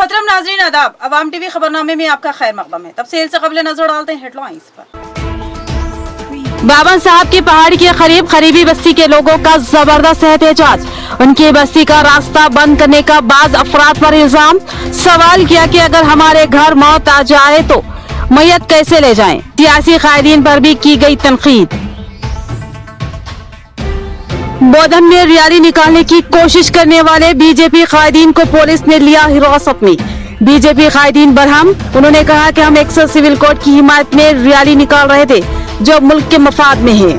मोहतरम नाजरीन आदाब अवाम टीवी खबरनामे में आपका खैर मकदम है। तफसील से कबल नज़र डालते हैं हेडलाइंस पर। बावन साहब की पहाड़ी के करीब करीबी बस्ती के लोगों का ज़बरदस्त एहतजाज उनकी बस्ती का रास्ता बंद करने का बाद अफराद पर इल्ज़ाम। सवाल किया कि अगर हमारे घर मौत आ जाए तो मैयत कैसे ले जाएँ? सियासी कायदीन पर भी की गई तनकीद। बोधन में रैली निकालने की कोशिश करने वाले बीजेपी कायदीन को पुलिस ने लिया हिरासत में। बीजेपी कायदीन बरहम, उन्होंने कहा कि हम एक सिविल कोड की हिमायत में रैली निकाल रहे थे, जो मुल्क के मफाद में है।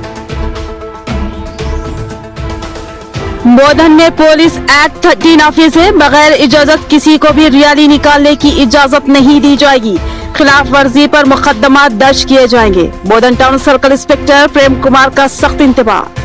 बोधन में पुलिस एक्ट थर्टीन ऑफ़िस है, बगैर इजाज़त किसी को भी रैली निकालने की इजाज़त नहीं दी जाएगी। खिलाफ वर्जी पर मुकदमा दर्ज किए जाएँगे। Bodhan town circle inspector Prem Kumar का सख्त इंतबाह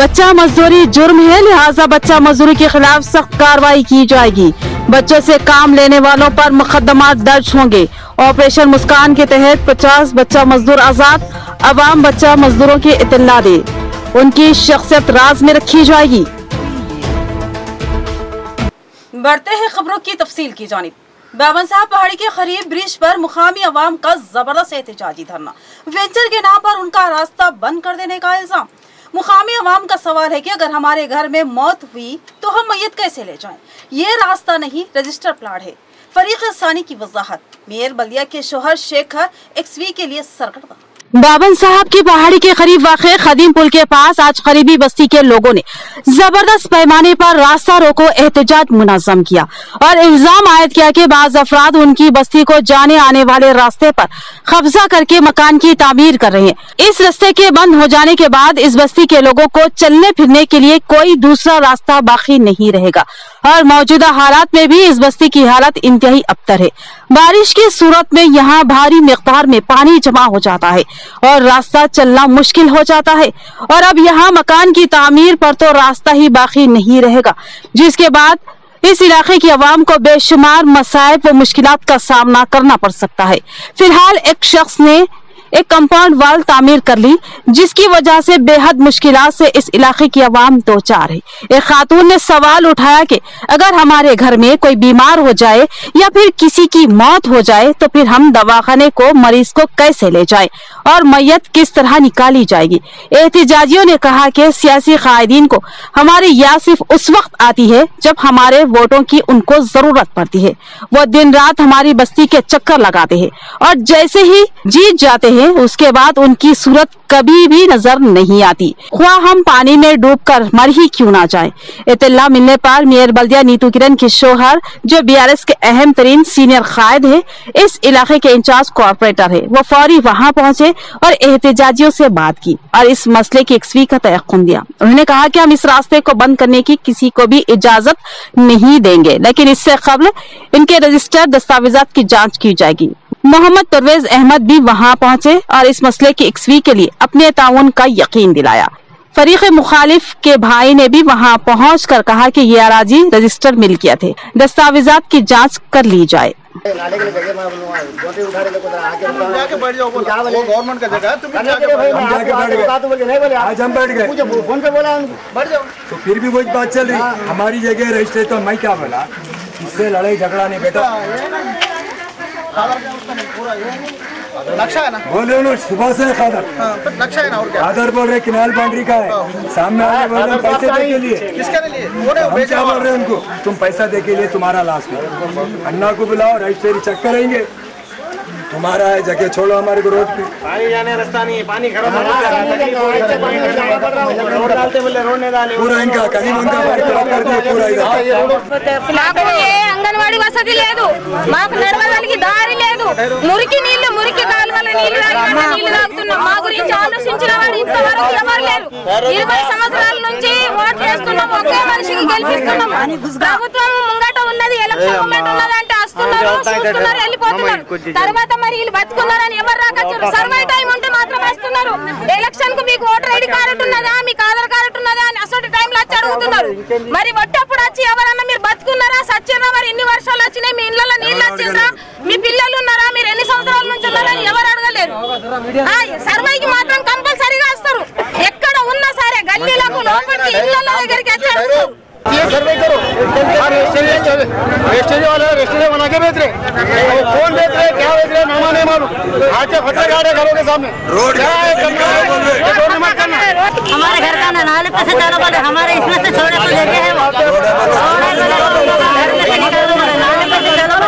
बच्चा मजदूरी जुर्म है, लिहाजा बच्चा मजदूरी के खिलाफ सख्त कार्रवाई की जाएगी। बच्चों से काम लेने वालों पर मुकदमा दर्ज होंगे। ऑपरेशन मुस्कान के तहत 50 बच्चा मजदूर आज़ाद अवाम बच्चा मजदूरों की इतला दे। उनकी शख्सियत राज में रखी जाएगी। बढ़ते हैं खबरों की तफसील की जानिब। बावन साहब पहाड़ी के करीब ब्रिज पर मुकामी अवाम का ज़बरदस्त एहतजाजी धरना। वेंचर के नाम पर उनका रास्ता बंद कर देने का इल्ज़ाम। मुकामी अवाम का सवाल है कि अगर हमारे घर में मौत हुई तो हम मैयत कैसे ले जाएँ? ये रास्ता नहीं, रजिस्टर प्लाट है। फरीक सानी की वजाहत। मेयर बलिया के शोहर शेखर एक्सवी के लिए सरकर्दा बावन साहब की पहाड़ी के करीब वाक़ खदीम पुल के पास आज करीबी बस्ती के लोगों ने ज़बरदस्त पैमाने पर रास्ता रोको, एहतजाज मुनजम किया और इल्ज़ाम आयद किया कि बाज अफराद उनकी बस्ती को जाने आने वाले रास्ते पर कब्जा करके मकान की तामीर कर रहे हैं। इस रास्ते के बंद हो जाने के बाद इस बस्ती के लोगों को चलने फिरने के लिए कोई दूसरा रास्ता बाकी नहीं रहेगा और मौजूदा हालात में भी इस बस्ती की हालत इंतहाई अबतर है। बारिश की सूरत में यहाँ भारी मकदार में पानी जमा हो जाता है। और रास्ता चलना मुश्किल हो जाता है। और अब यहाँ मकान की तामीर पर तो रास्ता ही बाकी नहीं रहेगा, जिसके बाद इस इलाके की आवाम को बेशुमार मसायब व मुश्किल का सामना करना पड़ सकता है। फ़िलहाल एक शख्स ने एक कंपाउंड वाल तामीर कर ली, जिसकी वजह से बेहद मुश्किल से इस इलाके की आवाम दो चार है। एक खातून ने सवाल उठाया कि अगर हमारे घर में कोई बीमार हो जाए या फिर किसी की मौत हो जाए तो फिर हम दवाखाने को, मरीज़ को कैसे ले जाए और मैयत किस तरह निकाली जाएगी? एहतजाजियों ने कहा कि सियासी कायदीन को हमारी याद सिर्फ़ उस वक्त आती है जब हमारे वोटों की उनको ज़रूरत पड़ती है। वो दिन रात हमारी बस्ती के चक्कर लगाते हैं और जैसे ही जीत जाते हैं उसके बाद उनकी सूरत कभी भी नज़र नहीं आती। ख्वा हम पानी में डूबकर मर ही क्यों ना जाए? इतला मिलने पर मेयर बल्दिया नीतू किरण की शोहर जो बीआरएस के अहम तरीन सीनियर कायद है, इस इलाके के इंचार्ज कॉरपोरेटर है। वो फौरी वहाँ पहुँचे और एहतजाजियों से बात की और इस मसले की एक का तयन दिया। उन्होंने कहा की हम इस रास्ते को बंद करने की किसी को भी इजाज़त नहीं देंगे, लेकिन इससे कबल इनके रजिस्टर दस्तावेजात की जाँच की जाएगी। मोहम्मद परवेज अहमद भी वहाँ पहुँचे और इस मसले की इक्सवी के लिए अपने ताउन का यकीन दिलाया। फरीक मुखालिफ के भाई ने भी वहाँ पहुँच कर कहा कि ये अराजी रजिस्टर मिल गया थे। दस्तावेजात की जाँच कर ली जाए। क्या तो फिर भी वही बात चल रही। हमारी जगह रजिस्टर तो मैं क्या बोला? इससे लड़ाई झगड़ा नहीं, बेटा। नक्शा है ना? बोले उन्होंने सुबह से खादर हाँ, तो नक्शा है ना और क्या? खादर बोल रहे किनाल बाउंड्री का है। सामने वाले बोल रहे हैं पैसे दे के लिए। किसके लिए? हम क्या बोल रहे हैं उनको? तुम पैसा दे के लिए तुम्हारा लास्ट में। अन्ना को बुलाओ राइट फेरी चेक करेंगे तुम्हारा है जगह छोड़ो हमारे को रोड पे पानी जाने रास्ता नहीं है पानी खराब हो रहा है तकलीफ हो रही है पानी जाना पड़ रहा है रोड डालते बोले रोड नहीं डाले पूरा इनका कहीं उनका बाइक खराब कर दिया पूरा इधर మాకు ఏ అంగన్వాడి వసతి లేదు మాకు నడవడానికి దారి లేదు మురికి నీళ్లు మురికి కాలువల నీళ్లు తాగినట్టు నీళ్లు తాగుతున్నాం మా గురించి ఆలోచించిన వాడు ఇంతవరకు ఎవరు లేరు ఇరవై సంవత్సరాల నుంచి ఓట్లు వేస్తున్నాం ఒకే మనిషికి గెలిపిస్తున్నాం ప్రభుత్వం ముంగట ఉన్నది ఎలక్షన్ ముంగట ఉన్నది అంటే వస్తున్నారు చూస్తున్నారు వెళ్ళిపోతున్నారు. తర్వాత మరి వీళ్ళు బతుకున్నారని ఎవరు రాకొచ్చారు సర్వే టైం ఉంటే మాత్రం వస్తున్నారు. ఎలక్షన్కు మీకు ఓటర్ ఐడి కార్డు ఉన్నదా? మీకు ఆధార్ కార్డు ఉన్నదా అని అసలు వచ్చి అడుగుతున్నారు. మరి వట్టప్పుడు వచ్చి ఎవరన్నా మీరు బతుకున్నారా? సచ్చిరా మరి ఎన్ని వర్షాలు వచ్చినాయి మీ ఇళ్ళలో నీళ్ళు వచ్చిందా? మీ పిల్లలు ఉన్నారా? మీరు ఎన్ని సంవత్సరాల నుంచి ఉన్నారని ఎవరు అడగలేరు. సర్వేకి మాత్రం కంపల్సరీగా వస్తారు. ఎక్కడ ఉన్నా సరే గల్లీలకు లోపలికి ఇళ్ళ దగ్గరికి వచ్చాడు ये सर्वे करो वाले बना के बेच रहे कौन बेच रहे क्या बेच रहे मामा नहीं मालूम। आके फटे गाड़े घरों के सामने। रोड है है? हमारे घर का ना नाले पे से हमारे इसमें से छोड़े को लेके है वो। छोड़े को लेके घर में से निकालो नाले पे से चलो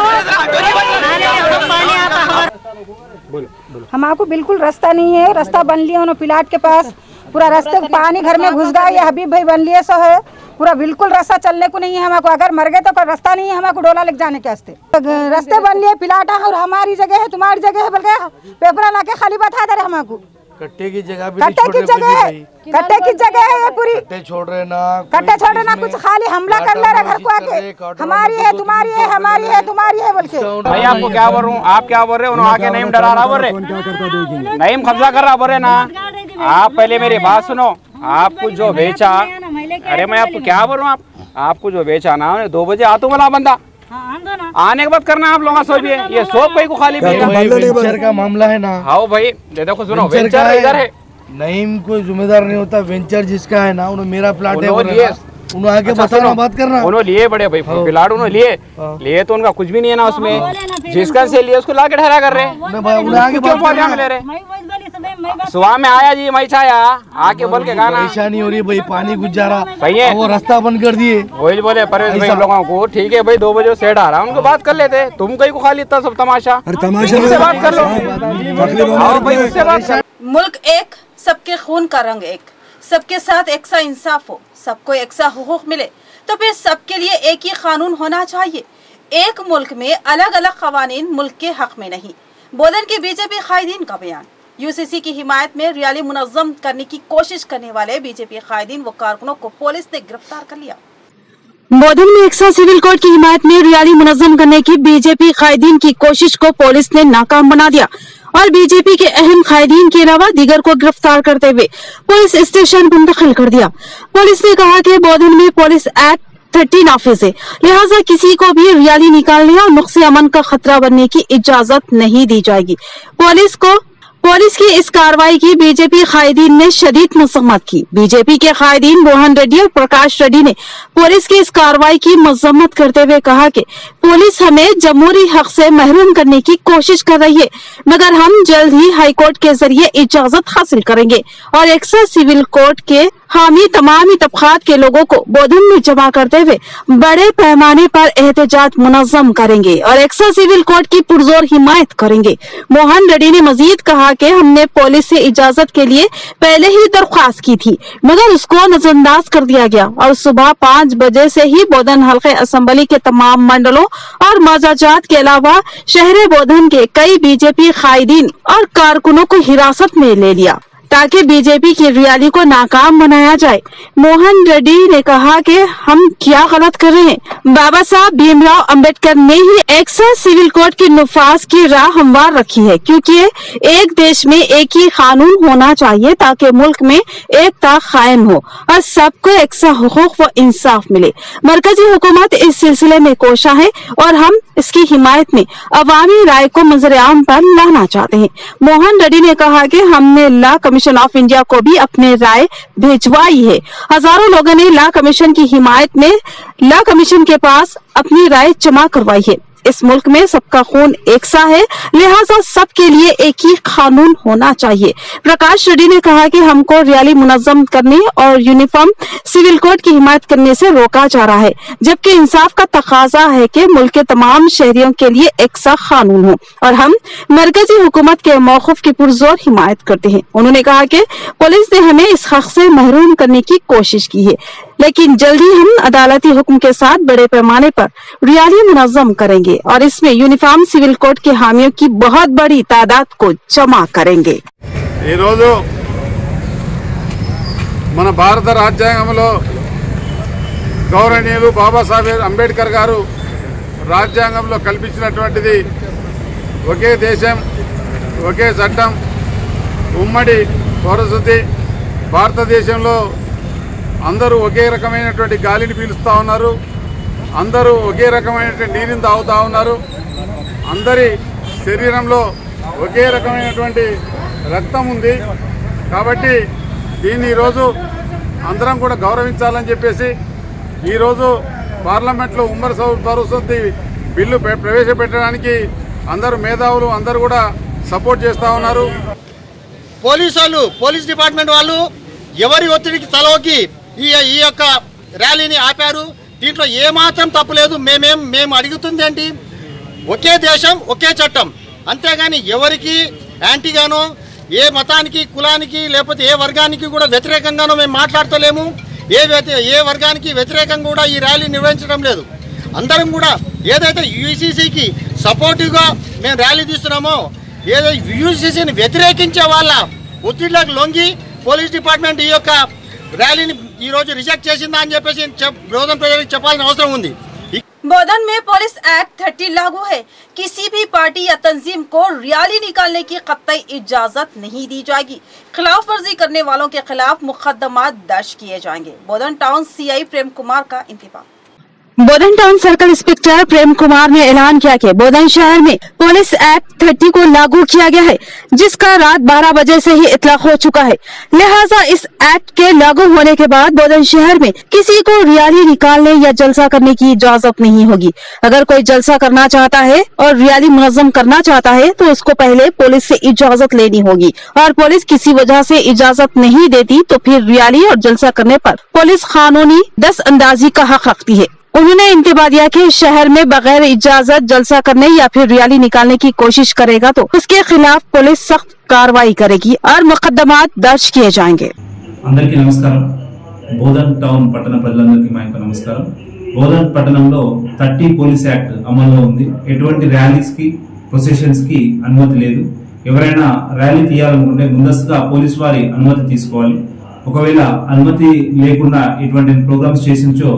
नाले में हम लोग पानी आता हमारे हमारे बिल्कुल रास्ता नहीं है रास्ता बन लिया उन्होंने प्लाट के पास। पूरा रास्ते पानी घर में घुस गया ये हबीब भाई बन लिए सो है। पूरा बिल्कुल रास्ता चलने को नहीं है हमको अगर मर गए तो कोई रास्ता नहीं है हमको डोला लेके जाने के वास्ते। रास्ते बन लिए पिलाटा और हमारी जगह है तुम्हारी जगह है बोल के पेपर ला के खाली बता दे रहे हमको कट्टे की जगह भी कट्टे की जगह है कट्टे की जगह है ये पूरी। कट्टे छोड़ रहे ना कट्टे छोड़े ना कुछ खाली हमला कर ले रहे घर को आके। हमारी है तुम्हारी है हमारी है तुम्हारी है बोल के भाई आपको क्या बोल? रहा हूँ आप क्या बोल रहे हो? उन्होंने आके नईम डरा रहा बोल रहे? क्या करता देखेंगे नईम कब्जा कर रहा बोल रहे ना। आप पहले मेरी बात सुनो। आपको जो बेचा अरे मैं आपको क्या बोल रहा हूँ आप? आपको जो बेचा ना दो बजे आतो वाला बंदा। आने के बाद करना आप लोगों का सोच भी है ये सोच कोई को खाली है वेंचर का मामला है ना। हाँ भाई देखो सुनो वेंचर इधर है। नईम कोई जिम्मेदार नहीं होता वेंचर जिसका है ना उन्हें मेरा प्लाट है उन्होंने ना, अच्छा, बताना बात करना। उन्होंने लिए बड़े भाई प्लाट उन्होंने लिए। लिए तो उनका कुछ भी नहीं है ना उसमें। जिसका से लिए उसको लाके ठहरा कर रहे उन्हें सुबह में आया जी मैं छाया। आके बोल के गाना। परेशानी हो रही है भाई पानी घुस जा रहा। सही है। वो रास्ता बंद कर दिए। वही बोले परवेश भाई लोगों को ठीक है भाई दो बजे सेट आ रहा उनको बात कर लेते। तुम कहीं को खाली इतना सब तमाशा? अरे तमाशा उससे बात कर लो मुल्क एक सबके खून का रंग एक। सबके साथ एक सा इंसाफ हो। सबको एक सा हुकूक मिले। तो फिर सबके लिए एक ही कानून होना चाहिए। एक मुल्क में अलग अलग कवानीन मुल्क के हक में नहीं। बोलन के बीजेपी कायदीन का बयान। यूसीसी की हिमायत में रैली मुनजम करने की कोशिश करने वाले बीजेपी कायदीन व कारकुनों को पुलिस ने गिरफ़्तार कर लिया। बोधन में एक सिविल कोर्ट की हिमायत में रैली मुनज़्ज़म करने की बीजेपी कायदीन की कोशिश को पुलिस ने नाकाम बना दिया और बीजेपी के अहम कायदीन के अलावा दीगर को गिरफ़्तार करते हुए पुलिस स्टेशन मुंतकिल कर दिया। पुलिस ने कहा कि बोधन में पुलिस एक्ट थर्टीन ऑफ़िस है, लिहाजा किसी को भी रैली निकालने और नुक्से अमन का खतरा बनने की इजाज़त नहीं दी जाएगी। पुलिस को पुलिस की इस कार्रवाई की बीजेपी कायदीन ने शदीद मजम्मत की। बीजेपी के कायदीन मोहन रेड्डी और प्रकाश रेड्डी ने पुलिस की इस कार्रवाई की मजम्मत करते हुए कहा कि पुलिस हमें जमहूरी हक से महरूम करने की कोशिश कर रही है, मगर हम जल्द ही हाईकोर्ट के ज़रिए इजाज़त हासिल करेंगे और एक्सा सिविल कोर्ट के हामी तमाम तबकात के लोगों को बोधन में जमा करते हुए बड़े पैमाने पर एहतजाज मुनजम करेंगे और एक्सा सिविल कोर्ट की पुरजोर हिमायत करेंगे। मोहन रेड्डी ने मजीद कहा कि हमने पुलिस से इजाज़त के लिए पहले ही दरख्वास्त की थी, मगर उसको नजरअंदाज कर दिया गया और सुबह पाँच बजे से ही बोधन हल्के असम्बली के तमाम मंडलों और मजाजात के अलावा शहर बोधन के कई बीजेपी कायदीन और कारकुनों को हिरासत में ले लिया। ताकि बीजेपी की रैली को नाकाम बनाया जाए। मोहन रेड्डी ने कहा कि हम क्या गलत कर रहे हैं। बाबा साहब भीमराव अंबेडकर ने ही एक्सा सिविल कोड की नफाज की राह हमवार रखी है, क्योंकि एक देश में एक ही कानून होना चाहिए ताकि मुल्क में एकता कायम हो और सबको एक्सा हुकूक व इंसाफ मिले। मरकजी हुकूमत इस सिलसिले में कोशा है और हम इसकी हिमायत में अवामी राय को मंजर आम पर लाना चाहते हैं। मोहन रेड्डी ने कहा कि हमने ला कमीशन ऑफ़ इंडिया को भी अपने राय भेजवाई है। हज़ारों लोगों ने लॉ कमीशन की हिमायत में लॉ कमीशन के पास अपनी राय जमा करवाई है। इस मुल्क में सबका खून एक सा है, लिहाजा सबके लिए एक ही कानून होना चाहिए। प्रकाश रेड्डी ने कहा कि हमको रैली मुनजम करने और यूनिफॉर्म सिविल कोड की हिमायत करने से रोका जा रहा है, जबकि इंसाफ का तकाजा है कि मुल्क के तमाम शहरियों के लिए एक सा कानून हो और हम मरकजी हुकूमत के मौकफ की पुरजोर हिमायत करते हैं। उन्होंने कहा कि पुलिस ने हमें इस हक से महरूम करने की कोशिश की है। लेकिन जल्दी हम अदालती हुक्म के साथ बड़े पैमाने पर रैली मुनज़्ज़म करेंगे और इसमें यूनिफॉर्म सिविल कोड के हामियों की बहुत बड़ी तादाद को जमा करेंगे ఈరోజు మన భారత రాజ్యాంగంలో గౌరవనీయులు బాబాసాహెబ్ అంబేద్కర్ గారు రాజ్యాంగంలో కల్పించినటువంటిది ఒకే దేశం ఒకే చట్టం ఉమ్మడి పౌరశుద్ధి భారతదేశంలో అందరూ ఒకే రకమైనటువంటి గాలిని పీలుస్తూ ఉన్నారు. అందరూ ఒకే రకమైనటువంటి నీరుని తాగుతూ ఉన్నారు. అందరి శరీరంలో ఒకే రకమైనటువంటి రక్తం ఉంది. కాబట్టి దీన్ని ఈరోజు అందరం కూడా గౌరవించాలని చెప్పేసి ఈరోజు పార్లమెంట్లో ఉమ్మడి సరస్వతి బిల్లు ప్రవేశపెట్టడానికి అందరూ మేధావులు అందరూ కూడా సపోర్ట్ చేస్తూ ఉన్నారు. పోలీసు వాళ్ళు పోలీస్ డిపార్ట్మెంట్ వాళ్ళు ఎవరి ఒత్తిడికి తలవకి ఈ ఈ యొక్క ర్యాలీని ఆపారు. దీంట్లో ఏమాత్రం తప్పులేదు మేమేం మేము అడుగుతుంది ఏంటి? ఒకే దేశం ఒకే చట్టం. అంతేగాని ఎవరికి యాంటీగానో ఏ మతానికి కులానికి లేకపోతే ఏ వర్గానికి కూడా వ్యతిరేకంగానో మేము మాట్లాడతలేము. ఏ ఏ వర్గానికి వ్యతిరేకంగా కూడా ఈ ర్యాలీ నిర్వహించడం లేదు. అందరం కూడా ఏదైతే యూసీసీకి సపోర్టివ్గా మేము ర్యాలీ తీస్తున్నామో ఏదో యూసీసీని వ్యతిరేకించే వాళ్ళ ఒత్తిడిలకు లొంగి పోలీస్ డిపార్ట్మెంట్ ఈ యొక్క ర్యాలీని ఈ రోజు రిజెక్ట్ చేసిందా అని చెప్పేసి చెప్ బోధన ప్రజలకు చెప్పాల్సిన అవసరం ఉంది बोधन में पुलिस एक्ट 30 लागू है किसी भी पार्टी या तंजीम को रैली निकालने की कतई इजाजत नहीं दी जाएगी खिलाफ वर्जी करने वालों के खिलाफ मुकदमा दर्ज किए जाएंगे बोधन टाउन सीआई प्रेम कुमार का इंतबाह Bodhan town circle inspector Prem Kumar ने ऐलान किया कि बोधन शहर में पुलिस एक्ट 30 को लागू किया गया है, जिसका रात 12 बजे से ही इतला हो चुका है। लिहाजा इस एक्ट के लागू होने के बाद बोधन शहर में किसी को रियाली निकालने या जलसा करने की इजाज़त नहीं होगी। अगर कोई जलसा करना चाहता है और रियाली मुनजम करना चाहता है तो उसको पहले पुलिस ऐसी इजाज़त लेनी होगी। और पुलिस किसी वजह ऐसी इजाज़त नहीं देती तो फिर रियाली और जलसा करने आरोप पुलिस कानूनी दस अंदाजी का हक रखती है। उन्होंने इंतबा दिया कि शहर में बगैर इजाजत जलसा करने या फिर रैली निकालने की कोशिश करेगा तो उसके खिलाफ पुलिस सख्त कार्रवाई करेगी और मुकदमा दर्ज किए जाएंगे అందరికీ నమస్కారం బోధన్ టౌన్ పట్టణ ప్రజలందరికీ మా యొక్క నమస్కారం బోధన్ పట్టణంలో థర్టీ పోలీస్ యాక్ట్ అమల్లో ఉంది ఎటువంటి ర్యాలీస్ కి ప్రొసెషన్స్ కి అనుమతి లేదు ఎవరైనా ర్యాలీ తీయాలనుకుంటే ముందస్తుగా పోలీస్ వారి అనుమతి తీసుకోవాలి ఒకవేళ అనుమతి లేకుండా ఇటువంటి ప్రోగ్రామ్స్ చేసించో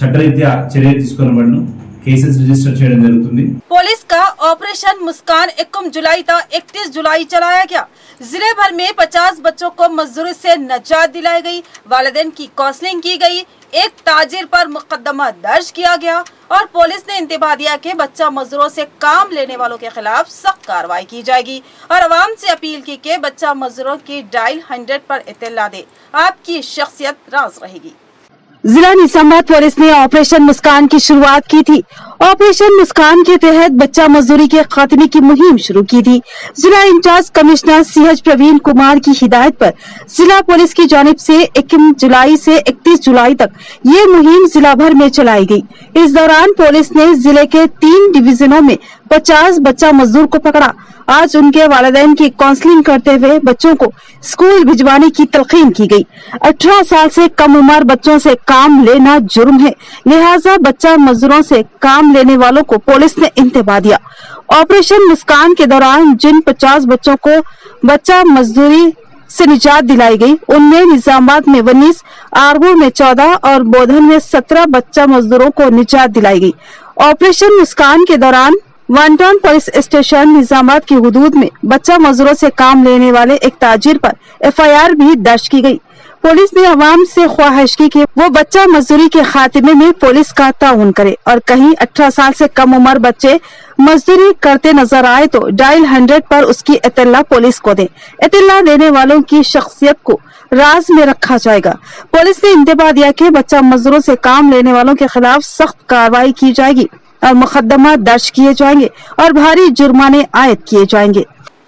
చట్టరీత్యా చర్య తీసుకొనబడను కేసెస్ రిజిస్టర్ చేయడం జరుగుతుంది पुलिस का ऑपरेशन मुस्कान इक्कीस जुलाई तक इकतीस जुलाई चलाया गया जिले भर में 50 बच्चों को मजदूरी से निजात दिलाई गई वालदेन की काउंसलिंग की गई एक ताजिर पर मुकदमा दर्ज किया गया और पुलिस ने इंतबा दिया कि बच्चा मजदूरों से काम लेने वालों के खिलाफ सख्त कार्रवाई की जाएगी और आवाम से अपील की कि बच्चा मजदूरों की डायल हंड्रेड पर इतला दे आपकी शख्सियत राज रहेगी जिला निजामाबाद पुलिस ने ऑपरेशन मुस्कान की शुरुआत की थी ऑपरेशन मुस्कान के तहत बच्चा मजदूरी के खात्मे की मुहिम शुरू की थी। जिला in charge commissioner CH Praveen Kumar की हिदायत पर जिला पुलिस की जानब से 21 जुलाई से 31 जुलाई तक ये मुहिम जिला भर में चलाई गई। इस दौरान पुलिस ने ज़िले के तीन डिवीजनों में 50 बच्चा मजदूर को पकड़ा। आज उनके वालदेन की काउंसलिंग करते हुए बच्चों को स्कूल भिजवाने की तलकीन की गई। 18 साल से कम उम्र बच्चों से काम लेना जुर्म है। लिहाजा बच्चा मजदूरों से काम लेने वालों को पुलिस ने इंतबा दिया। ऑपरेशन मुस्कान के दौरान जिन 50 बच्चों को बच्चा मजदूरी से निजात दिलाई गई, उनमें निजामाबाद में उन्नीस आरगू में चौदह और बोधन में सत्रह बच्चा मजदूरों को निजात दिलाई गई। ऑपरेशन मुस्कान के दौरान one town police station Nizamabad की हदूद में बच्चा मजदूरों से काम लेने वाले एक ताजिर पर एफआईआर भी दर्ज की गई। पुलिस ने अवाम से ख्वाहिश की कि वो बच्चा मजदूरी के खात्मे में पुलिस का ताउन करे और कहीं 18 साल से कम उम्र बच्चे मजदूरी करते नज़र आए तो डायल हंड्रेड पर उसकी इतला पुलिस को दे। इतला देने वालों की शख्सियत को राज में रखा जाएगा। पुलिस ने इंतबा दिया कि बच्चा मजदूरों से काम लेने वालों के खिलाफ सख्त कार्रवाई की जाएगी और मुकदमा दर्ज किए जाएँगे और भारी जुर्माने आयद किए जाएँगे।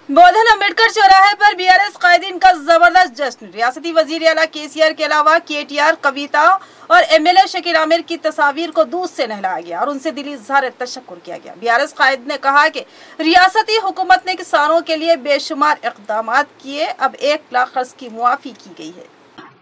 बोधन अंबेडकर चौराहे पर बीआरएस कायदीन का ज़बरदस्त जश्न। रियासती वज़ीर अला केसीआर के अलावा केटीआर कविता और एमएलए शकीर आमिर की तस्वीर को दूध से नहलाया गया और उनसे दिली इजहार तशक्र किया गया। बीआरएस कायद ने कहा कि रियासती हुकूमत ने किसानों के लिए बेशुमार इकदाम किए। अब एक लाख कर्ज की मुआफी की गई है।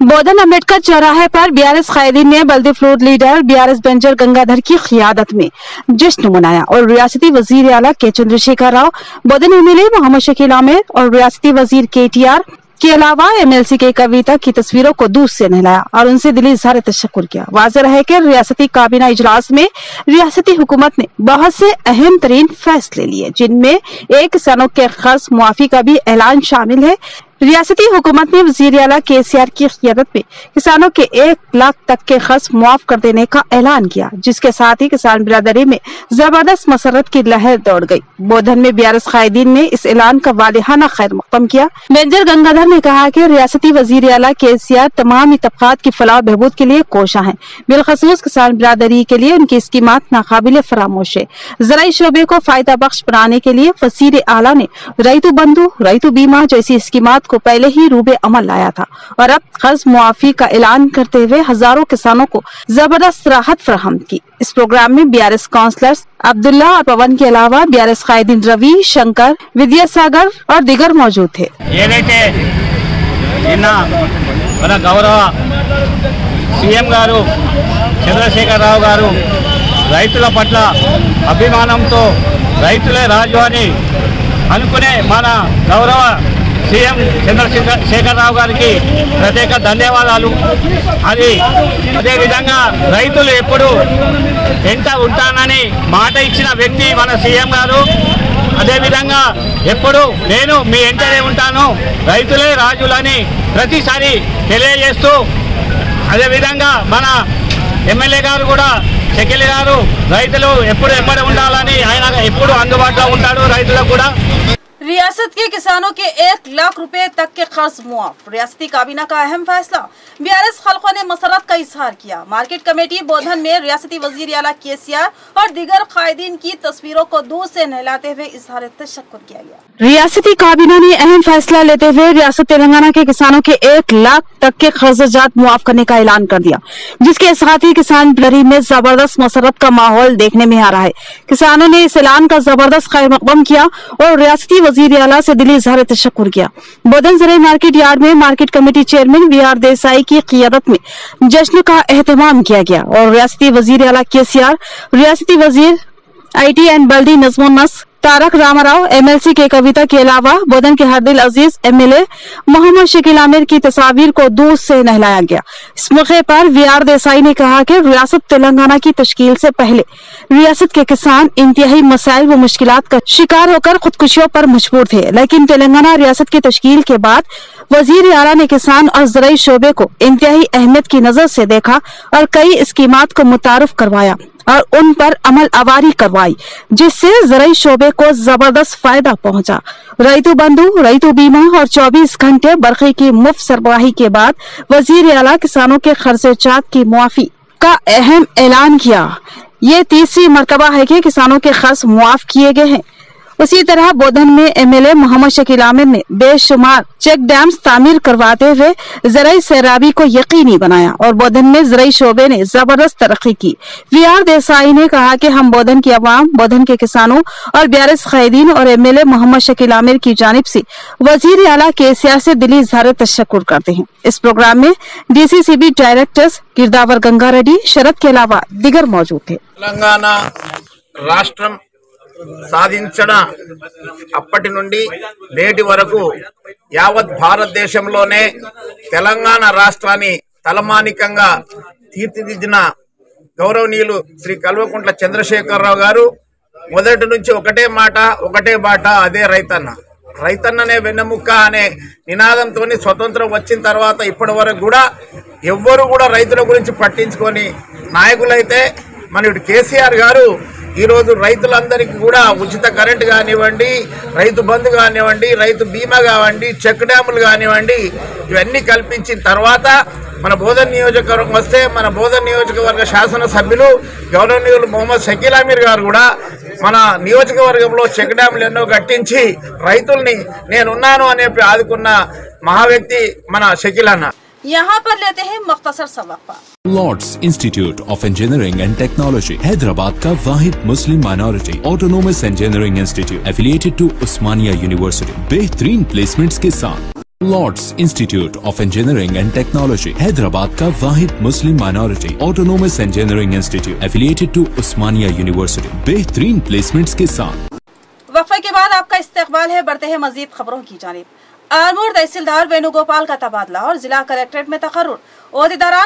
बोधन अंबेडकर चौराहे पर बीआरएस कायदीन ने बल्दी floor leader BRS Benjar Gangadhar की क्यादत में जश्न मनाया और रियासती वज़ीर आला के चंद्रशेखर राव, बोधन एमएलए मोहम्मद शकील आमिर और रियासती वज़ीर के टी आर के अलावा एमएलसी के कविता की तस्वीरों को दूर से नहलाया और उनसे दिली इजहार तशक्र किया। वाजह है कि रियासती काबीना इजलास में रियासती हुकूमत ने बहुत से अहम तरीन फैसले लिए, जिनमें एक किसानों के खर्च, मुआफी का भी ऐलान शामिल है। रियासती हुकूमत ने वज़ीर अला के सी आर की क्यादत में किसानों के एक लाख तक के खर्च मुआफ कर देने का ऐलान किया जिसके साथ ही किसान बिरादरी में ज़बरदस्त मसरत की लहर दौड़ गई बोधन में बियारस कायदीन ने इस ऐलान का वालिहाना खैर मुकदम किया मेजर गंगाधर ने कहा कि रियासती वज़ीर अला के सी आर तमाम तबकात की फलाह बहबूद के लिए कोशा है बिलखसूस किसान बिरादरी के लिए उनकी स्कीमात नाकाबिल फरामोश है जराई शोबे को फ़ायदा बख्श बनाने के लिए वज़ीर आला ने रईतु बंधु रईतु बीमा जैसी स्कीमात को पहले ही रूबे अमल लाया था और अब कर्ज मुआफी का ऐलान करते हुए हजारों किसानों को जबरदस्त राहत फराहम की इस प्रोग्राम में बीआरएस काउंसलर्स अब्दुल्ला और पवन के अलावा बीआरएस कायदीन रवि शंकर विद्यासागर और दिगर मौजूद थे ఏదైతే నిన్న మన గౌరవ సీఎం గారు చంద్రశేఖరరావు గారు రైతుల పట్ల అభిమానంతో రైతులే రాజు అని అనుకునే మన గౌరవ సీఎం చంద్రశేఖర్ శేఖరరావు గారికి ప్రత్యేక ధన్యవాదాలు. అది అదేవిధంగా రైతులు ఎప్పుడు ఎంత ఉంటానని మాట ఇచ్చిన వ్యక్తి మన సీఎం గారు. అదేవిధంగా ఎప్పుడు నేను మీ ఎంటనే ఉంటాను. రైతులే రాజులని ప్రతిసారి తెలియజేస్తూ అదేవిధంగా మన ఎమ్మెల్యే గారు కూడా షకిల్ గారు రైతులు ఎప్పుడు ఎమ్మడి ఉండాలని ఆయన ఎప్పుడు అందుబాటులో ఉంటాడు రైతులకు కూడా. रियासत के किसानों के एक लाख रुपए तक के कर्ज मुआफ। रियासती काबीना का अहम फैसला। बीआरएस खलकों ने मसरत का इजहार किया। मार्केट कमेटी बोधन में रियासती वज़ीर अला के सी आर और दिगर कायदीन की तस्वीरों को दूर से नहलाते हुए इजहार तशक्र किया गया। रियासती काबीना ने अहम फैसला लेते हुए रियासत तेलंगाना के किसानों के एक लाख तक के कर्जात मुआफ करने का ऐलान कर दिया, जिसके साथ ही किसान लड़ी में ज़बरदस्त मसरत का माहौल देखने में आ रहा है। किसानों ने इस ऐलान का ज़बरदस्त खैर मकदम किया और रियासती वज़ीर अला से दिली इजहार तशक्र किया। बोधन ज़रिए मार्केट यार्ड में market committee chairman B R Desai की क्यादत में जश्न का अहतमाम किया गया और रियाती वज़ीर अला के सी आर रियासती वज़ीर आई टी एंड बल्दी नजमो नस तारक रामाराव एमएलसी के कविता के अलावा बदन के हरदिल अज़ीज़ एमएलए मोहम्मद शकील आमिर की तस्वीर को दूर से नहलाया गया। इस मौके पर वी आर देसाई ने कहा कि रियासत तेलंगाना की तश्कील से पहले रियासत के किसान इंतहाई मसाइल व मुश्किल का शिकार होकर खुदकुशियों पर मजबूर थे, लेकिन तेलंगाना रियासत की तश्कील के बाद वज़ीर आला ने किसान और ज़रिए शोबे को इंतहाई अहमियत की नज़र से देखा और कई स्कीमात को मुतारफ करवाया और उन पर अमल आवारी करवाई, जिससे ज़रिए शोबे को ज़बरदस्त फ़ायदा पहुँचा। रईतु बंधु रईतु बीमा और 24 घंटे बरखे की मुफ़्त सरबराही के बाद वज़ीर आला किसानों के खर्चात की मुआफी का अहम ऐलान किया। ये तीसरी मरतबा है कि किसानों के खर्च मुआफ किए गए हैं। उसी तरह बोधन में एमएलए मोहम्मद शकील आमिर ने बेशुमार चेक डैम तामीर करवाते हुए जरई सैराबी को यकीनी बनाया और बोधन में ज़रिए शोबे ने ज़बरदस्त तरक्की की। वी आर देसाई ने कहा कि हम बोधन की आवाम, बोधन के किसानों और बारिश कैदीन और एमएलए मोहम्मद शकील आमिर की जानब से वज़ीर अला के से दिली इजहार तशक्र करते हैं। इस प्रोग्राम में डीसीसीबी डायरेक्टर्स गिरदावर गंगा रेड्डी शरद के अलावा दिगर मौजूद थे। तेलंगाना राष्ट्र సాధించిన అప్పటి నుండి నేటి వరకు యావత్ భారతదేశంలోనే తెలంగాణ రాష్ట్రాన్ని తలమానికంగా తీర్చిదిద్దిన గౌరవనీయులు శ్రీ కల్వకుంట్ల చంద్రశేఖరరావు గారు మొదటి నుంచి ఒకటే మాట ఒకటే బాట అదే రైతన్న. రైతన్ననే వెన్నెముక్క అనే నినాదంతో స్వతంత్రం వచ్చిన తర్వాత ఇప్పటి వరకు కూడా ఎవ్వరు కూడా రైతుల గురించి పట్టించుకొని నాయకులైతే మన ఇటు కేసీఆర్ గారు ఈరోజు రైతులందరికీ కూడా ఉచిత కరెంటు కానివ్వండి రైతు బంధు కానివ్వండి రైతు బీమా కానివ్వండి చెక్ డ్యాములు కానివ్వండి ఇవన్నీ కల్పించిన తర్వాత మన బోధన నియోజకవర్గం వస్తే మన బోధన నియోజకవర్గ శాసనసభ్యులు గౌరవనీయులు మొహమ్మద్ షకీల్ అమీర్ గారు కూడా మన నియోజకవర్గంలో చెక్ డ్యాములు ఎన్నో కట్టించి రైతుల్ని నేనున్నాను అని ఆదుకున్న మహావ్యక్తి మన షకీల్ అన్న. यहाँ पर लेते हैं मुख्तसर सा वक्फा Lords Institute of Engineering and Technology Hyderabad का वाहिद मुस्लिम minority autonomous engineering institute affiliated to Osmania university बेहतरीन प्लेसमेंट्स के साथ। Lords Institute of Engineering and Technology Hyderabad का वाहिद मुस्लिम minority autonomous engineering institute affiliated to Osmania university बेहतरीन placements के साथ। वक्फे के बाद आपका इस्तेकबाल है बढ़ते हैं मजीद खबरों की जानिब। आरमूर तहसीलदार वेणुगोपाल का तबादला और जिला कलेक्ट्रेट में तकर्र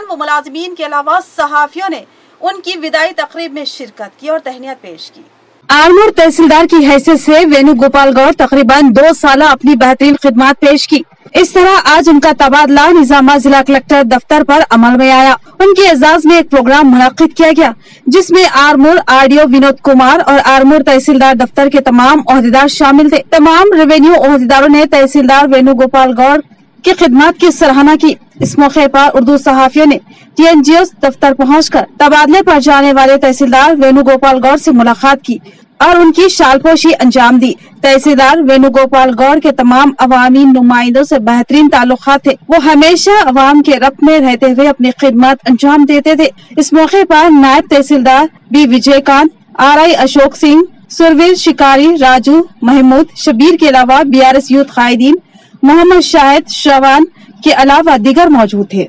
व मुलाजमीन के अलावा सहाफियों ने उनकी विदाई तकरीब में शिरकत की और तहनीत पेश की। आरमूर तहसीलदार की हैसियत से वेणुगोपाल गौड़ तकरीबन दो साल अपनी बेहतरीन खिदमत पेश की। इस तरह आज उनका तबादला निजामा जिला कलेक्टर दफ्तर पर अमल में आया। उनके एजाज में एक प्रोग्राम मुनद किया गया, जिसमें आरमूर आरडीओ विनोद कुमार और आरमूर तहसीलदार दफ्तर के तमाम अहदेदार शामिल थे। तमाम रेवेन्यू अहदेदारों ने तहसीलदार वेणुगोपाल गौड़ की खिदमत की सराहना की। इस मौके पर उर्दू सहाफियों ने टीएनजीओ दफ्तर पहुंचकर तबादले पर जाने वाले तहसीलदार वेणुगोपाल गौर से मुलाकात की और उनकी शालपोशी अंजाम दी। तहसीलदार वेणुगोपाल गौड़ के तमाम अवामी नुमाइंदों से बेहतरीन ताल्लुकात थे। वो हमेशा अवाम के रब में रहते हुए अपनी खिदमत अंजाम देते थे। इस मौके पर नायब तहसीलदार B. Vijaykant, R. I. Ashok Singh, Surveer Shikari, Raju, Mahmood, Shabbir के अलावा बी आर एस यूथ कायदीन मोहम्मद शाहिद श्रवान के अलावा दीगर मौजूद थे।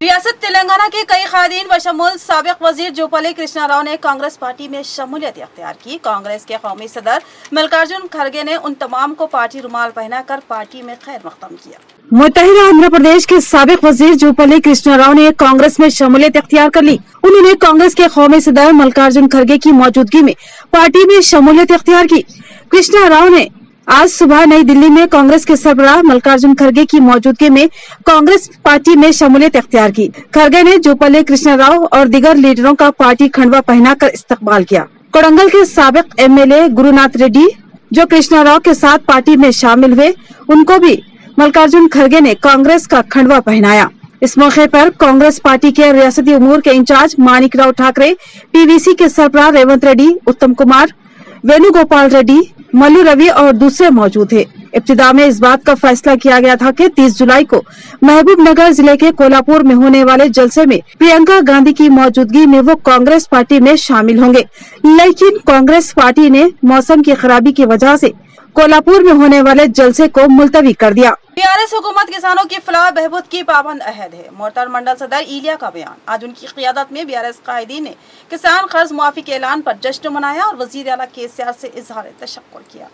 रियासत तेलंगाना के कई खादीन बशमुल सबक वज़ीर जोपाली कृष्णा राव ने कांग्रेस पार्टी में शमूलियत अख्तियार की। कांग्रेस के कौमी सदर मल्लिकार्जुन खड़गे ने उन तमाम को पार्टी रुमाल पहनाकर पार्टी में खैर मकदम किया। मुतहदा आंध्र प्रदेश के सबक वज़ीर जोपाली कृष्णा राव ने कांग्रेस में शमूलियत अख्तियार कर ली। उन्होंने कांग्रेस के कौमी सदर मल्लिकार्जुन खड़गे की मौजूदगी में पार्टी में शमूलियत अख्तियार की। कृष्णा राव ने आज सुबह नई दिल्ली में कांग्रेस के सरबराह मल्लिकार्जुन खड़गे की मौजूदगी में कांग्रेस पार्टी में शमूलियत अख्तियार की। खड़गे ने जोपल्ले कृष्णा राव और दिगर लीडरों का पार्टी खंडवा पहनाकर इस्तकबाल किया। कोडंगल के सबक एमएलए गुरुनाथ रेड्डी, जो कृष्णा राव के साथ पार्टी में शामिल हुए, उनको भी मल्लिकार्जुन खड़गे ने कांग्रेस का खंडवा पहनाया। इस मौके पर कांग्रेस पार्टी के रियासती उमूर के इंचार्ज मानिक राव ठाकरे, पीवीसी के सरबराह रेवंत रेड्डी, उत्तम कुमार, वेणुगोपाल रेड्डी मल्लू रवि और दूसरे मौजूद थे। इब्तदा में इस बात का फैसला किया गया था कि 30 जुलाई को महबूब नगर ज़िले के कोल्हापुर में होने वाले जलसे में प्रियंका गांधी की मौजूदगी में वो कांग्रेस पार्टी में शामिल होंगे। लेकिन कांग्रेस पार्टी ने मौसम की खराबी की वजह से कोल्हापुर में होने वाले जलसे को मुलतवी कर दिया। बीआरएस हुकूमत किसानों की फलाह बहबूद की पाबंद अहद है। मोटर मंडल सदर इलिया का बयान। आज उनकी क्यादत में बीआरएस कायदीन ने किसान कर्ज मुआफी के ऐलान पर जश्न मनाया और वज़ीर अला के ऐसी इजहार तशक् किया।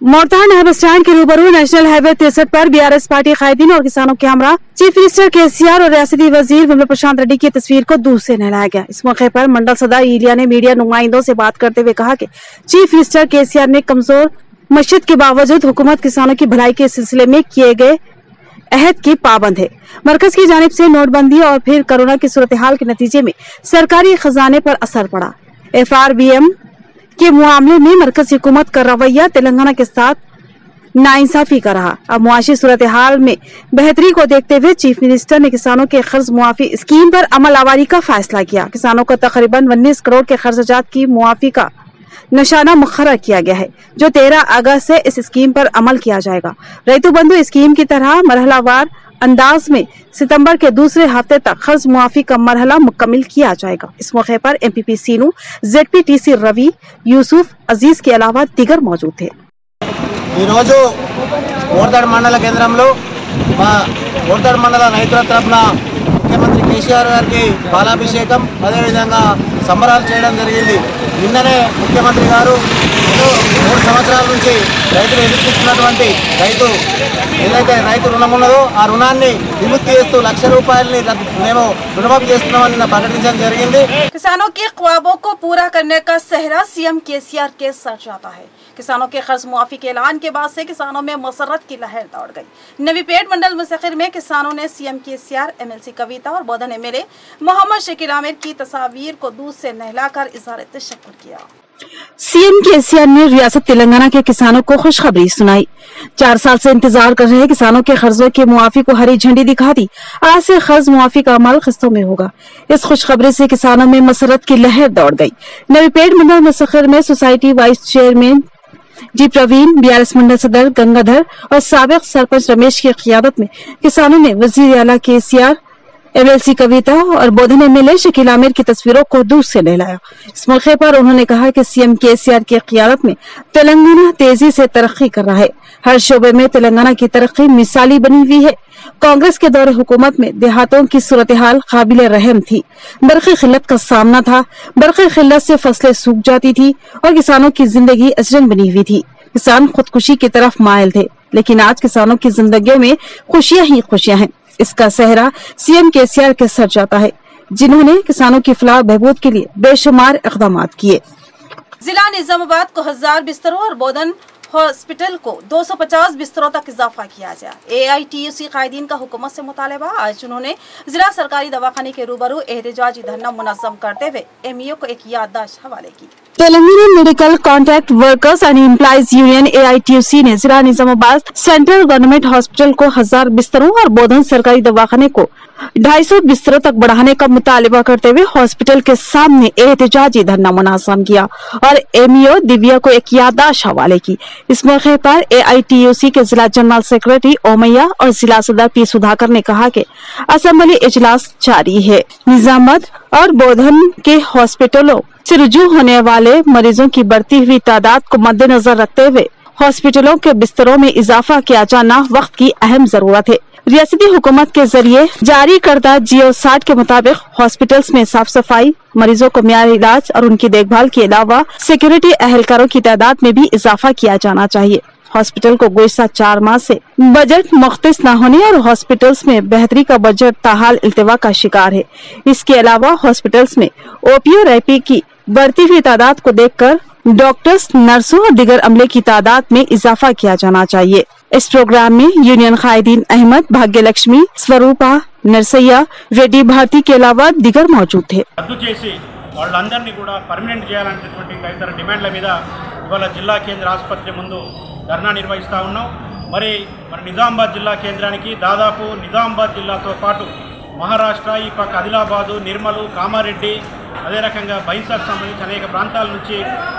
मोरतान नहर स्टैंड के रूबरू नेशनल हाईवे तिरसठ पर बीआरएस पार्टी कायदीन और किसानों के हमरा चीफ मिनिस्टर के सी आर और रियासती वज़ीर विमल प्रशांत रेड्डी की तस्वीर को दूर से नहलाया गया। इस मौके पर मंडल सदर ईलिया ने मीडिया नुमाइंदों से बात करते हुए कहा कि चीफ मिनिस्टर के सीआर ने कमज़ोर मस्जिद के बावजूद हुकूमत किसानों की भलाई के सिलसिले में किए गए अहद की पाबंद है। मरकज की जानब से नोटबंदी और फिर कोरोना की सूरत हाल के नतीजे में सरकारी खजाने पर असर पड़ा। एफ़ आर बी एम के मामले में मरकजी हुकूमत का रवैया तेलंगाना के साथ नाइंसाफी का रहा। अब मुआशी सूरत हाल में बेहतरी को देखते हुए चीफ मिनिस्टर ने किसानों के कर्ज मुआफी स्कीम पर अमल आवारी का फैसला किया। किसानों को तकरीबन उन्नीस करोड़ के खर्चात की मुआफी का निशाना मुखर किया गया है जो 13 अगस्त से इस स्कीम पर अमल किया जाएगा रैतु बंधु स्कीम की तरह मरहलावार अंदाज में सितंबर के दूसरे हफ्ते तक कर्ज मुआफी का मरहला मुकम्मल किया जाएगा इस मौके पर एमपीपी सीनू जेडपीटीसी रवि यूसुफ अजीज के अलावा दीगर मौजूद थे ఈరోజు ఓర్దాడ్ మండల కేంద్రంలో మా ఓర్దాడ్ మండల రైతుల తరఫున ముఖ్యమంత్రి కేసీఆర్ గారికి బాలాభిషేకం అదేవిధంగా సంబరాలు చేయడం జరిగింది. నిన్ననే ముఖ్యమంత్రి గారు మూడు సంవత్సరాల నుంచి రైతులు ఎదుర్కొంటున్నటువంటి రైతు ఏదైతే రైతు రుణం ఉన్నదో ఆ రుణాన్ని విముక్తి చేస్తూ లక్ష రూపాయలని రద్దు- మేము రుణమాఫీ చేస్తున్నామని నిన్న ప్రకటించడం జరిగింది किसानों के ख्वाबों को पूरा करने का सहरा सीएम केसीआर के सर जाता है किसानों के कर्ज मुआफी के ऐलान के बाद से किसानों में मसरत की लहर दौड़ गई नवीपेट मंडल मुसखिर में किसानों ने सीएम केसीआर एमएलसी कविता और बोधन एमएलए मोहम्मद शकील आमिर की तस्वीर को दूध से नहलाकर इजहार तशक्र किया सीएम के केसीआर ने रियासत तेलंगाना के किसानों को खुशखबरी सुनाई। चार साल से इंतज़ार कर रहे किसानों के कर्जों के मुआफी को हरी झंडी दिखा दी। आज से कर्ज मुआफी का अमल किस्तों में होगा। इस खुशखबरी से किसानों में मसरत की लहर दौड़ गई। नवीपेट मंडल मुसखर में society vice chairman G Praveen BRS mandal सदर गंगाधर और सबक सरपंच रमेश की क्यादत में किसानों ने वज़ीर अला के सीआर एमएलसी कविता और बोधन एमएलए शकील आमिर की तस्वीरों को दूर से नहलाया इस मौके पर उन्होंने कहा कि सीएम केसीआर की क्यादत में तेलंगाना तेज़ी से तरक्की कर रहा है। हर शोबे में तेलंगाना की तरक्की मिसाली बनी हुई है। कांग्रेस के दौरे हुकूमत में देहातों की सूरत हाल काबिल रहम थी। बरक़ी खिल्लत का सामना था। बरक़ी खिल्लत से फ़सलें सूख जाती थी और किसानों की ज़िंदगी अजरन बनी हुई थी। किसान खुदकुशी की तरफ़ मायल थे, लेकिन आज किसानों की जिंदगियों में खुशियाँ ही खुशियाँ हैं। इसका सहरा सीएम केसीआर के सर जाता है, जिन्होंने किसानों की फलाह बहबूद के लिए बेशुमार इकदाम किए। जिला निजामाबाद को हज़ार बिस्तरों और बोधन हॉस्पिटल को 250 बिस्तरों तक इजाफा किया जाए सी कायदीन का हुकूमत से मुतालबा, आज उन्होंने जिला सरकारी दवाखाने के रूबरू एहतजाजी धरना मुनजम करते हुए एमईओ को एक याददाश्त हवाले की। Telangana medical contract workers and employees union AITUC ने जिला निजामाबाद सेंट्रल गवर्नमेंट हॉस्पिटल को हज़ार बिस्तरों और बोधन सरकारी दवाखाने को 250 बिस्तरों तक बढ़ाने का मुतालबा करते हुए हॉस्पिटल के सामने एहतजाजी धरना मुनाजम किया और एमईओ दिव्या को एक यादाश्त हवाले की। इस मौके पर एआईटीयूसी के जिला जनरल सेक्रेटरी ओमैया और जिला सदर पी सुधाकर ने कहा कि असेंबली इजलास जारी है। निजामत और बोधन के हॉस्पिटलों से रुजू होने वाले मरीजों की बढ़ती हुई तादाद को मद्देनजर रखते हुए हॉस्पिटलों के बिस्तरों में इजाफा किया जाना वक्त की अहम ज़रूरत है। रियासती हुकूमत के ज़रिए जारी करदा जियो साठ के मुताबिक हॉस्पिटल्स में साफ़ सफ़ाई, मरीजों को म्यार इलाज और उनकी देखभाल के अलावा सिक्योरिटी अहलकारों की तादाद में भी इजाफा किया जाना चाहिए। हॉस्पिटल को गुजशत चार माह से बजट मुख्तिस न होने और हॉस्पिटल्स में बेहतरी का बजट ताहाल इल्तवा का शिकार है इसके अलावा हॉस्पिटल्स में ओपीओ रैपी की बढ़ती हुई तादाद को देखकर डॉक्टर्स नर्सों और दिगर अमले की तादाद में इजाफा किया जाना चाहिए इस प्रोग्राम में यूनियन कायदीन अहमद भाग्य लक्ष्मी स्वरूपा नरसैया रेड्डी भारती के अलावा दिगर मौजूद थे రద్దు చేసి వాళ్ళందరినీ కూడా పర్మనెంట్ చేయాలనేటువంటి తదితర డిమాండ్ల మీద ఇవాళ జిల్లా కేంద్ర ఆసుపత్రి ముందు ధర్నా నిర్వహిస్తూ ఉన్నాం. మరి మన నిజామాబాద్ జిల్లా కేంద్రానికి దాదాపు నిజామాబాద్ జిల్లాతో పాటు మహారాష్ట్ర ఈ పక్క ఆదిలాబాదు నిర్మలు కామారెడ్డి అదే రకంగా బైన్సాకు సంబంధించి అనేక ప్రాంతాల నుంచి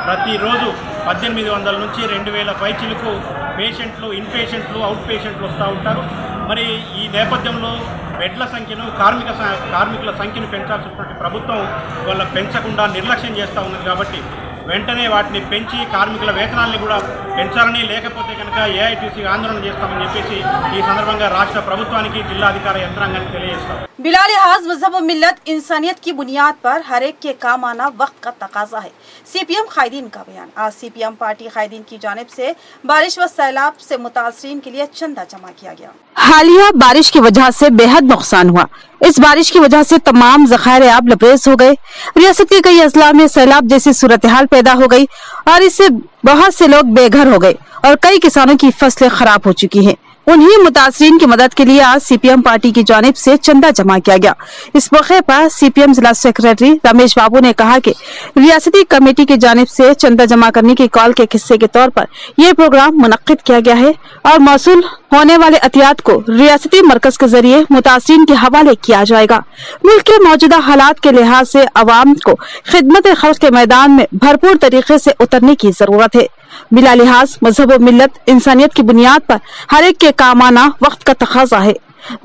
ప్రతిరోజు పద్దెనిమిది వందల నుంచి రెండు వేల పైచిలకు పేషెంట్లు ఇన్ పేషెంట్లు అవుట్ పేషెంట్లు వస్తూ ఉంటారు. మరి ఈ నేపథ్యంలో బెడ్ల సంఖ్యను కార్మిక కార్మికుల సంఖ్యను పెంచాల్సినటువంటి ప్రభుత్వం వాళ్ళ పెంచకుండా నిర్లక్ష్యం చేస్తూ ఉన్నది కాబట్టి వెంటనే వాటిని పెంచి కార్మికుల వేతనాల్ని కూడా పెంచాలని లేకపోతే కనుక ఏఐటీసీ ఆందోళన చేస్తామని చెప్పేసి ఈ సందర్భంగా రాష్ట్ర ప్రభుత్వానికి జిల్లా అధికార యంత్రాంగానికి తెలియజేస్తాం. बिला लिहाज मज़हब मिलत इंसानियत की बुनियाद पर हर एक के काम आना वक्त का तकाजा है। सी पी एम कायदीन का बयान। आज सी पी एम पार्टी कायदीन की जानब से बारिश व सैलाब से मुतासरीन के लिए चंदा जमा किया गया। हालिया बारिश की वजह से बेहद नुकसान हुआ। इस बारिश की वजह से तमाम जखायर आब लबरेज हो गए। रियासत के कई अजला में सैलाब जैसी सूरत हाल पैदा हो गई और इससे बहुत से लोग बेघर हो गए और कई किसानों की फ़सलें खराब हो चुकी हैं। उन्हीं मुतासरीन की मदद के लिए आज सीपीएम पार्टी की जानब से चंदा जमा किया गया। इस मौके पर सीपीएम जिला सेक्रेटरी रमेश बाबू ने कहा कि रियासती कमेटी की जानब से चंदा जमा करने की कॉल के हिस्से के तौर पर यह प्रोग्राम मुनद किया गया है और मौसू होने वाले अतियात को रियासती मरकज के ज़रिए मुतासरीन के हवाले किया जाएगा। मुल्क के मौजूदा हालात के लिहाज से अवाम को खिदमत खर्च के मैदान में भरपूर तरीके से उतरने की ज़रूरत है। मिला लिहाज, मज़हब और मिलत इंसानियत की बुनियाद पर हर एक के काम आना वक्त का तकाजा है।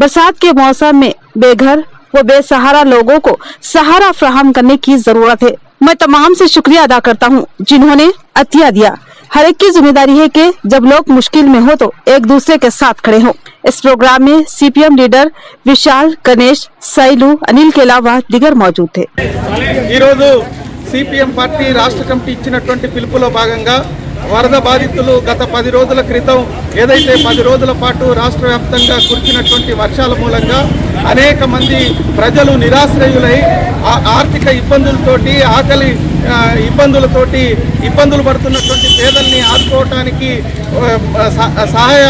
बरसात के मौसम में बेघर व बेसहारा लोगों को सहारा फ्राहम करने की ज़रूरत है। मैं तमाम से शुक्रिया अदा करता हूँ जिन्होंने अतिया दिया। हर एक की ज़िम्मेदारी है कि जब लोग मुश्किल में हो तो एक दूसरे के साथ खड़े हों। इस प्रोग्राम में सीपीएम लीडर विशाल, गणेश, सैलू, अनिल के अलावा दिगर मौजूद थे। सीपीएम पार्टी राष्ट्र कमिटी इच्छा पिल भाग వరద బాధితులు గత పది రోజుల క్రితం ఏదైతే పది రోజుల పాటు రాష్ట్ర వ్యాప్తంగా కురిచినటువంటి వర్షాల మూలంగా అనేక మంది ప్రజలు నిరాశ్రయులై ఆర్థిక ఇబ్బందులతోటి ఆకలి ఇబ్బందులతోటి ఇబ్బందులు పడుతున్నటువంటి పేదల్ని ఆదుకోవటానికి సహాయ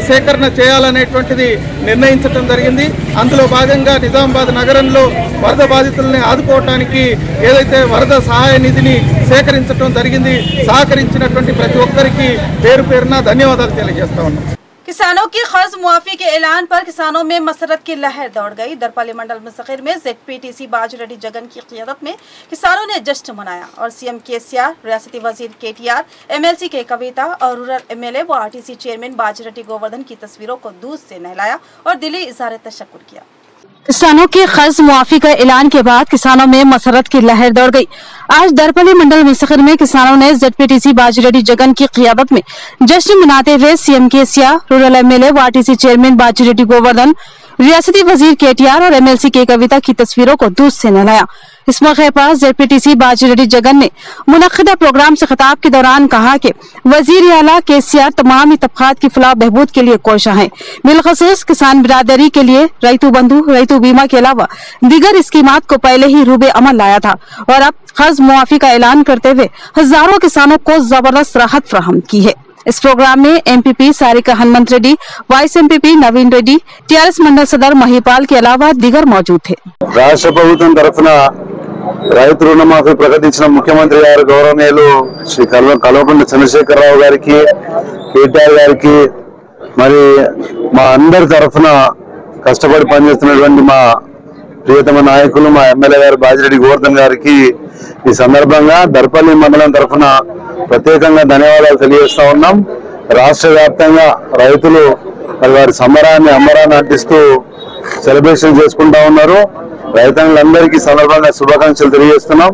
సేకరణ చేయాలనేటువంటిది నిర్ణయించడం జరిగింది. అందులో భాగంగా నిజామాబాద్ నగరంలో వరద బాధితుల్ని ఆదుకోవటానికి ఏదైతే వరద సహాయ నిధిని సేకరించడం జరిగింది సహకరించినటువంటి ప్రతి ఒక్కరికి పేరు పేరున ధన్యవాదాలు తెలియజేస్తా ఉన్నాం किसानों की कर्ज मुआफी के ऐलान पर किसानों में मसरत की लहर दौड़ गई दरपाली मंडल मुस्तकिर में जेडपीटीसी बाजरेड्डी जगन की क्यादत में किसानों ने जश्न मनाया और सीएम केसीआर रियासती वजीर केटीआर एमएलसी के कविता और रूरल एमएलए व आरटीसी चेयरमैन बाजरेड्डी गोवर्धन की तस्वीरों को दूध से नहलाया और दिली इजहार तशक्र किया किसानों के कर्ज मुआफी का ऐलान के बाद किसानों में मसरत की लहर दौड़ गई। आज दरपली मंडल मुसखर में किसानों ने जेडपीटीसी बाजीरेड्डी जगन की क्यादत में जश्न मनाते हुए सीएम के सिया, रूरल एमएलए सी चेयरमैन बाजीरेड्डी गोवर्धन, रियासती वज़ीर के टी आर और एमएलसी के कविता की तस्वीरों को दूध से नहलाया। इस मौके पर बाजी रेड्डी जगन ने मुनदा प्रोग्राम से खिताब के दौरान कहा कि वज़ीर अला के सियार तमाम तबकात की फलाह बहबूद के लिए कोशा है। बिलखसूस किसान बिरादरी के लिए रईतू बंधु, रैतु बीमा के अलावा दीगर स्कीम को पहले ही रूबे अमल लाया था और अब कर्ज मुआफी का ऐलान करते हुए हज़ारों किसानों को ज़बरदस्त राहत फ्राहम की है। इस प्रोग्राम में MPP Sarika Hanumanth Reddy, vice MPP Naveen Reddy TRS mandal सदर महिपाल के अलावा दिगर मौजूद थे। राष्ट्रप्रभुत्व तरफ़ రైతు రుణమాఫీ ప్రకటించిన ముఖ్యమంత్రి గారు గౌరవనీయులు శ్రీ కల్వ కల్వకుంట్ల చంద్రశేఖరరావు గారికి కేటీఆర్ గారికి మరి మా అందరి తరఫున కష్టపడి పనిచేస్తున్నటువంటి మా ప్రియతమ నాయకులు మా ఎమ్మెల్యే గారు బాజిరెడ్డి గోవర్ధన్ గారికి ఈ సందర్భంగా దర్పల్లి మండలం తరఫున ప్రత్యేకంగా ధన్యవాదాలు తెలియజేస్తా ఉన్నాం. రాష్ట్ర వ్యాప్తంగా రైతులు మరి వారి సంబరాన్ని అమ్మరాన్ని అంటిస్తూ సెలబ్రేషన్ చేసుకుంటా ఉన్నారు. రైతాంగులందరికీ సందర్భంగా శుభాకాంక్షలు తెలియజేస్తున్నాం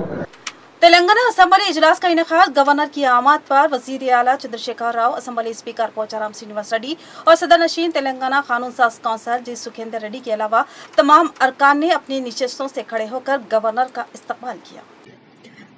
तेलंगाना असम्बली इजलास का इनका गवर्नर की आमद पर वजीर आला चंद्रशेखर राव असम्बली स्पीकर पोचाराम श्रीनिवास रेड्डी और सदर नशीन तेलंगाना कानून साज काउंसिल जी सुखेंद्र रेड्डी के अलावा तमाम अरकान ने अपनी निशस्तों से खड़े होकर गवर्नर का इस्तेमाल किया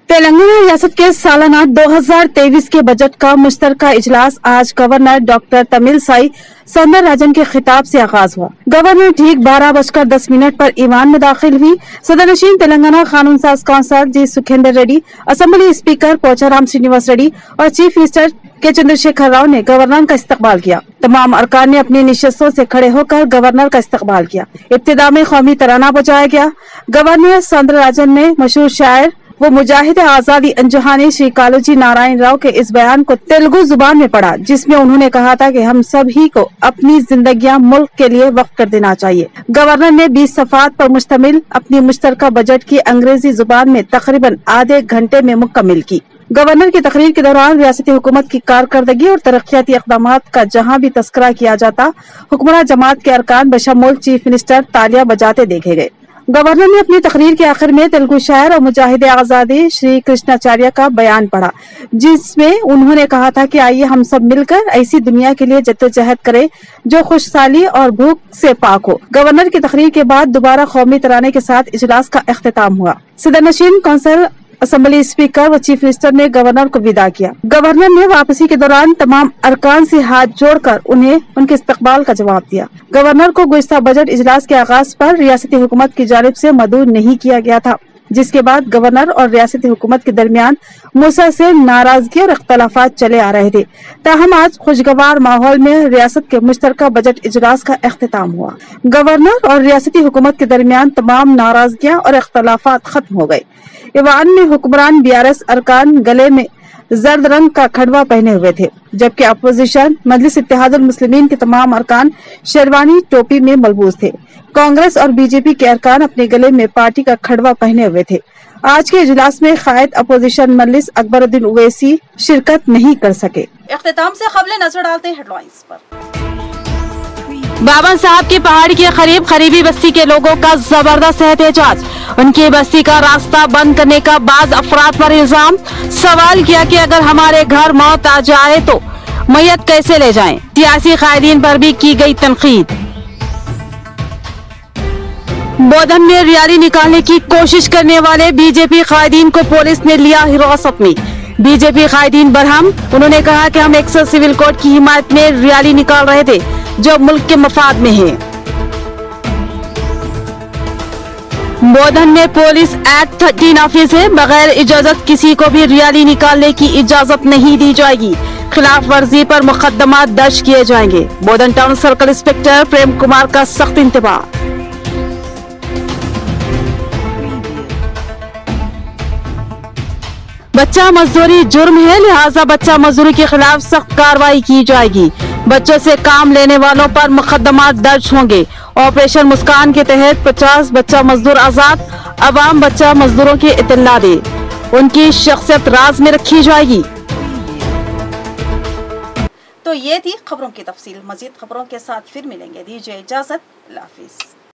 तेलंगाना रियासत के सालाना 2023 के बजट का मुश्तर इजलास आज governor doctor Tamilisai Soundararajan के खिताब से आगाज़ हुआ। गवर्नर ठीक बारह बजकर दस मिनट पर ईवान में दाखिल हुई। सदर नशीन तेलंगाना कानून साज council G Sukhender Reddy, assembly speaker Pocharam Srinivas Reddy और चीफ मिनिस्टर के चंद्रशेखर राव ने गवर्नर का इस्तकबाल किया। तमाम अरकान ने अपनी निशस्तों से खड़े होकर गवर्नर का इस्तकबाल किया। इब्तदा में कौमी तराना बजाया गया। गवर्नर सौंदर राजन ने मशहूर शायर वो मुजाहिद आज़ादी अंजहानी श्री कालोजी नारायण राव के इस बयान को तेलुगु ज़ुबान में पढ़ा, जिसमें उन्होंने कहा था कि हम सभी को अपनी ज़िंदगी मुल्क के लिए वक्त कर देना चाहिए। गवर्नर ने 20 सफात पर मुश्तमिल अपनी मुश्तरका बजट की अंग्रेज़ी ज़ुबान में तकरीबन आधे घंटे में मुकम्मिल की। गवर्नर की तकरीर के दौरान रियासती हुकूमत की कारकर्दगी और तरक्याती इकदाम का जहाँ भी तस्करा किया जाता, हुक्मरान जमात के अरकान बशमूल चीफ मिनिस्टर तालियाँ बजाते देखे गए। गवर्नर ने अपनी तकरीर के आखिर में तेलुगु शायर और मुजाहिद आज़ादी श्री कृष्णाचार्य का बयान पढ़ा, जिसमें उन्होंने कहा था कि आइए हम सब मिलकर ऐसी दुनिया के लिए जद्दोजहद करें जो खुशहाली और भूख से पाक हो। गवर्नर की तकरीर के बाद दोबारा कौमी तराने के साथ इजलास का अख्ताम हुआ। सदर नशीन कौंसिल असेंबली स्पीकर व चीफ मिनिस्टर ने गवर्नर को विदा किया। गवर्नर ने वापसी के दौरान तमाम अरकान से हाथ जोड़कर उन्हें, उनके इस्तकबाल का जवाब दिया। गवर्नर को गुजशत बजट इजलास के आगाज़ पर रियासती हुकूमत की जानब से मदूर नहीं किया गया था। जिसके बाद गवर्नर और रियासती हुकूमत के दरमियान मूसा से नाराज़गी और अख्तलाफा चले आ रहे थे। ताहम आज खुशगवार माहौल में रियासत के मुश्तर बजट इजलास का अख्ताम हुआ। गवर्नर और रियासती हुकूमत के दरमियान तमाम नाराजगियाँ और अख्तलाफात खत्म हो गए। ईवान में हुक्मरान बी आर एस अरकान गले में जर्द रंग का खड़वा पहने हुए थे, जबकि अपोजिशन मजलिस इतिहादुल मुस्लिमीन के तमाम अरकान शेरवानी टोपी में मलबूज थे। कांग्रेस और बीजेपी के अरकान अपने गले में पार्टी का खड़वा पहने हुए थे। आज के इजलास में कायद अपोजिशन मजलिस अकबरुद्दीन उवैसी शिरकत नहीं कर सके। अख्ताम ऐसी खबरें नज़र डालते हेडलाइंस पर। बाबन साहब की पहाड़ी के करीब करीबी बस्ती के लोगों का ज़बरदस्त एहतजाज उनकी बस्ती का रास्ता बंद करने का बाद अफराद पर इल्ज़ाम। सवाल किया कि अगर हमारे घर मौत आ जाए तो मैयत कैसे ले जाएँ? सियासी कायदीन पर भी की गई तनकीद। बोधन में रैली निकालने की कोशिश करने वाले बीजेपी कायदीन को पुलिस ने लिया हिरासत में। बीजेपी कायदीन बरहम, उन्होंने कहा कि हम एक्सल सिविल कोड की हिमायत में रैली निकाल रहे थे। जो मुल्क के मफाद में है। बोधन में पुलिस एक्ट थर्टीन ऑफ़िस है बगैर इजाज़त किसी को भी रैली निकालने की इजाज़त नहीं दी जाएगी। खिलाफ वर्जी पर मुकदमा दर्ज किए जाएँगे। Bodhan town circle inspector Prem Kumar का सख्त इंतबाह बच्चा मजदूरी जुर्म है, लिहाजा बच्चा मजदूरी के खिलाफ सख्त कार्रवाई की जाएगी। बच्चों से काम लेने वालों पर मुकदमा दर्ज होंगे। ऑपरेशन मुस्कान के तहत 50 बच्चा मजदूर आज़ाद अवाम बच्चा मजदूरों की इतला दे। उनकी शख्सियत राज में रखी जाएगी। तो ये थी खबरों की तफसील। मजीद खबरों के साथ फिर मिलेंगे। दीजिए इजाज़त।